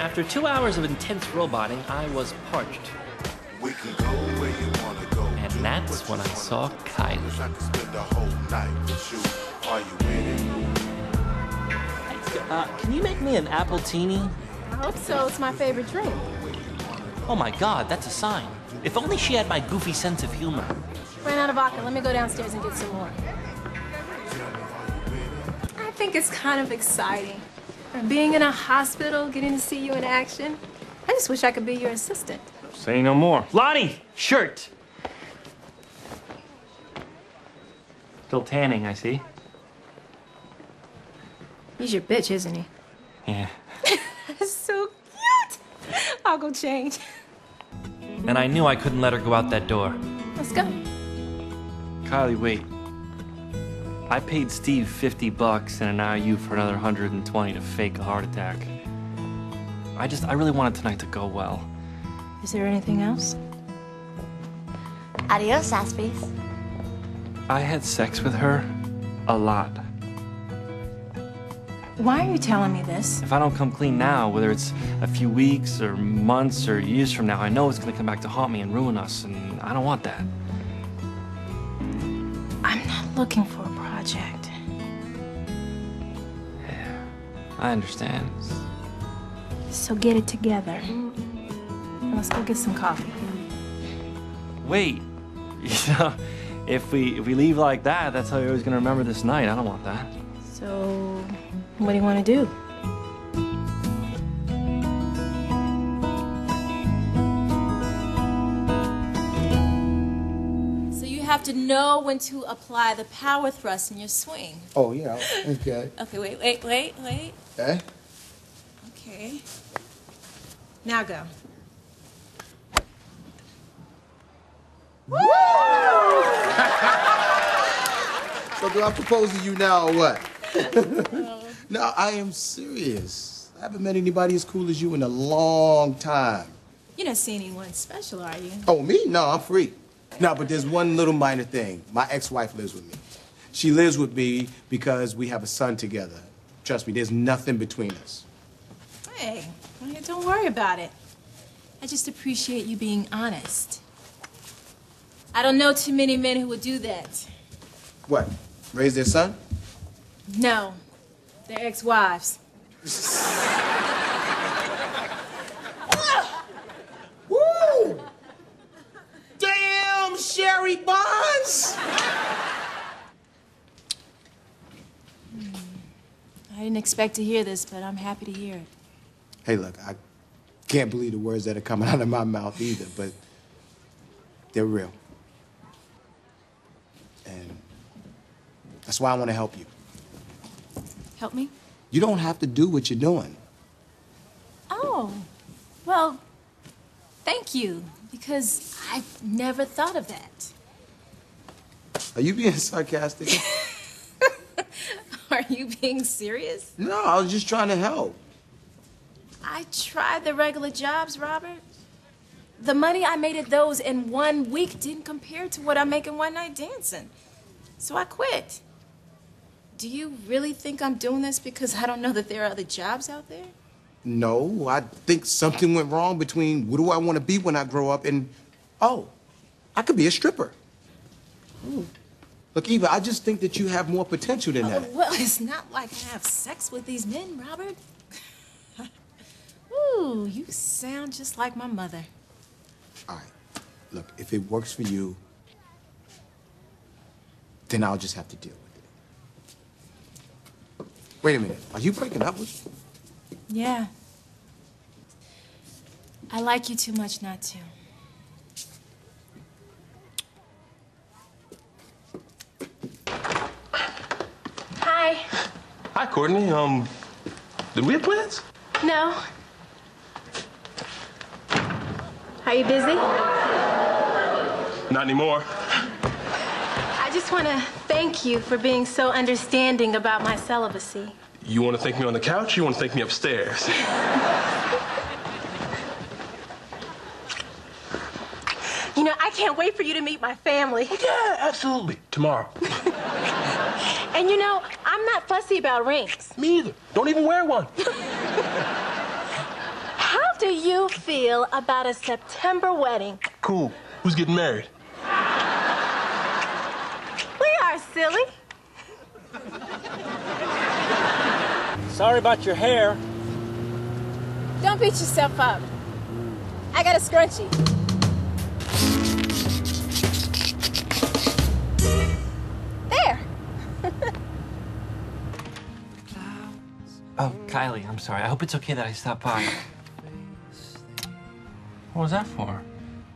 After two hours of intense roboting, I was parched. We can go where you wanna go. And that's when I saw Kylie. Wish I could spend the whole night with you. Are you with it? Uh, can you make me an appletini? I hope so. It's my favorite drink. Oh my god, that's a sign. If only she had my goofy sense of humor. Ran out of vodka. Let me go downstairs and get some more. I think it's kind of exciting. Being in a hospital, getting to see you in action. I just wish I could be your assistant. Say no more. Lonnie, shirt. Still tanning, I see. He's your bitch, isn't he? Yeah. That's so cute. I'll go change. And I knew I couldn't let her go out that door. Let's go. Kylie, wait. I paid Steve 50 bucks and now you for another 120 to fake a heart attack. I just, I really wanted tonight to go well. Is there anything else? Adios, Aspies. I had sex with her a lot. Why are you telling me this? If I don't come clean now, whether it's a few weeks or months or years from now, I know it's gonna come back to haunt me and ruin us, and I don't want that. I'm not looking for I understand. So get it together. Let's go get some coffee. Wait, you know, if we if we leave like that, that's how you're always gonna remember this night. I don't want that. So, what do you want to do? Have to know when to apply the power thrust in your swing. Oh, yeah. Okay. Okay, wait, wait, wait, wait. Eh? Okay. Now go. Woo! So do I propose to you now or what? no, I am serious. I haven't met anybody as cool as you in a long time. You're not seeing anyone special, are you? Oh, me? No, I'm free. No, but there's one little minor thing. My ex-wife lives with me. She lives with me because we have a son together. Trust me, there's nothing between us. Hey, don't worry about it. I just appreciate you being honest. I don't know too many men who would do that. What? Raise their son? No, they're ex-wives. Woo! Damn, Sherry Bonds! I didn't expect to hear this, but I'm happy to hear it. Hey, look, I can't believe the words that are coming out of my mouth either, but they're real. And that's why I want to help you. Help me? You don't have to do what you're doing. Oh, well, thank you, because I've never thought of that. Are you being sarcastic? Are you being serious? no, I was just trying to help. I tried the regular jobs, Robert. The money I made at those in one week didn't compare to what I make in one night dancing. So I quit. Do you really think I'm doing this because I don't know that there are other jobs out there? No, I think something went wrong between what do I want to be when I grow up and, oh, I could be a stripper. Look, Eva, I just think that you have more potential than that. well, it's not like I have sex with these men, Robert. Ooh, you sound just like my mother. All right. Look, if it works for you, then I'll just have to deal with it. Wait a minute. Are you breaking up with? me? Yeah. I like you too much not to. Courtney. Um, did we have plans? No. Are you busy? Not anymore. I just want to thank you for being so understanding about my celibacy. You want to thank me on the couch? Or you want to thank me upstairs? You know, I can't wait for you to meet my family. yeah, absolutely. Tomorrow. And you know, I'm not fussy about rings. me either. Don't even wear one. How do you feel about a September wedding? Cool. Who's getting married? We are silly. Sorry about your hair. Don't beat yourself up. I got a scrunchie. Kylie, I'm sorry. I hope it's okay that I stopped by. What was that for?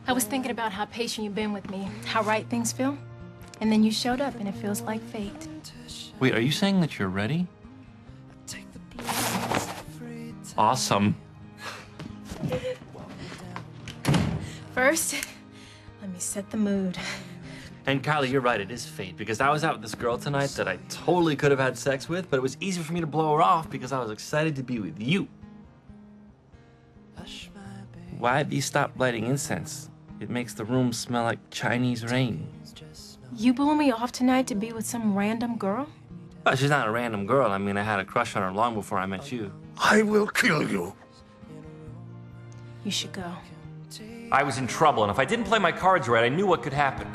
I was thinking about how patient you've been with me, how right things feel. And then you showed up and it feels like fate. Wait, are you saying that you're ready? Awesome. First, let me set the mood. And Kylie, you're right, it is fate because I was out with this girl tonight that I totally could have had sex with, but it was easy for me to blow her off because I was excited to be with you. Why have you stopped lighting incense? It makes the room smell like Chinese rain. You blew me off tonight to be with some random girl? Well, she's not a random girl. I mean, I had a crush on her long before I met you. I will kill you. You should go. I was in trouble, and if I didn't play my cards right, I knew what could happen.